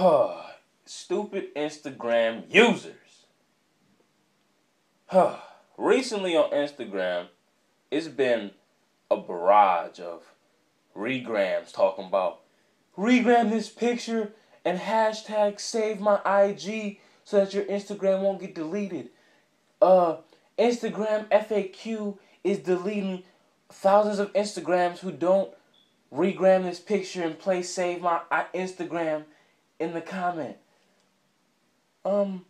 Stupid Instagram users. Recently on Instagram, it's been a barrage of regrams talking about regram this picture and hashtag save my IG so that your Instagram won't get deleted. Uh, Instagram FAQ is deleting thousands of Instagrams who don't regram this picture and play save my Instagram in the comment. Um,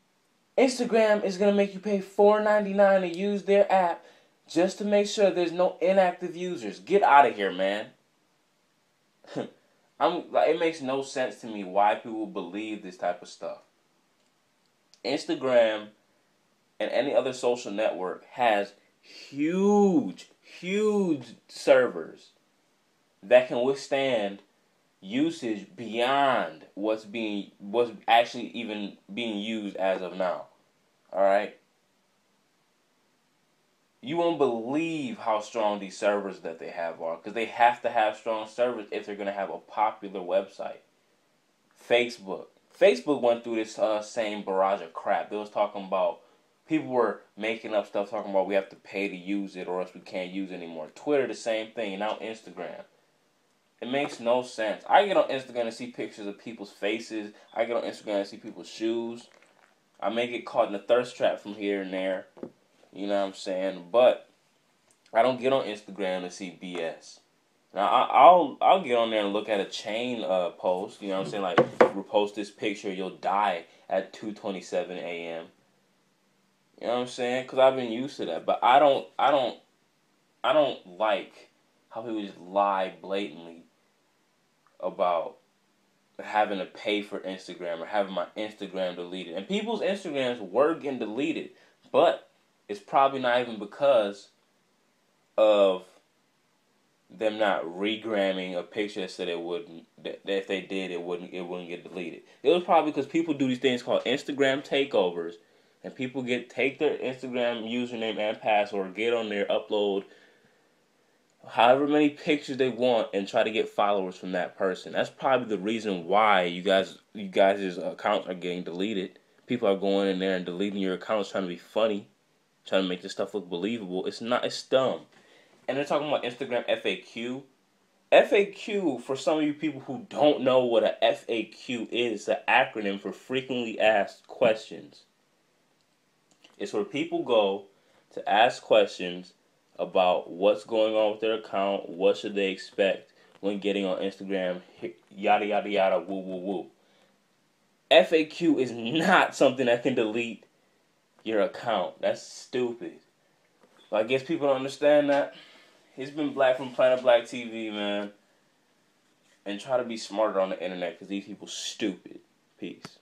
Instagram is gonna make you pay $4.99 to use their app just to make sure there's no inactive users. Get out of here, man. I'm like it makes no sense to me why people believe this type of stuff. Instagram and any other social network has huge, huge servers that can withstand usage beyond what's being what's actually even being used as of now. All right. You won't believe how strong these servers that they have are because they have to have strong servers if they're going to have a popular website. Facebook. Facebook went through this uh, same barrage of crap. They was talking about people were making up stuff talking about we have to pay to use it or else we can't use it anymore. Twitter the same thing, now Instagram. It makes no sense. I get on Instagram to see pictures of people's faces. I get on Instagram to see people's shoes. I may get caught in a thirst trap from here and there. You know what I'm saying? But I don't get on Instagram to see BS. Now I, will I'll get on there and look at a chain uh, post. You know what I'm saying? Like repost this picture, you'll die at 2:27 a.m. You know what I'm saying? Because I've been used to that. But I don't I don't I don't like how people just lie blatantly about having to pay for Instagram or having my Instagram deleted. And people's Instagrams were getting deleted, but it's probably not even because of them not regramming a picture that said it wouldn't that if they did it wouldn't it wouldn't get deleted. It was probably because people do these things called Instagram takeovers and people get take their Instagram username and password, get on there, upload however many pictures they want and try to get followers from that person. That's probably the reason why you guys you guys' accounts are getting deleted. People are going in there and deleting your accounts trying to be funny, trying to make this stuff look believable. It's not it's dumb. And they're talking about Instagram FAQ. FAQ for some of you people who don't know what a FAQ is, the acronym for frequently asked questions. It's where people go to ask questions about what's going on with their account, what should they expect when getting on Instagram, yada yada yada, woo woo woo. FAQ is not something that can delete your account. That's stupid. I guess people don't understand that. It's been Black from Planet Black TV, man. And try to be smarter on the internet because these people stupid. Peace.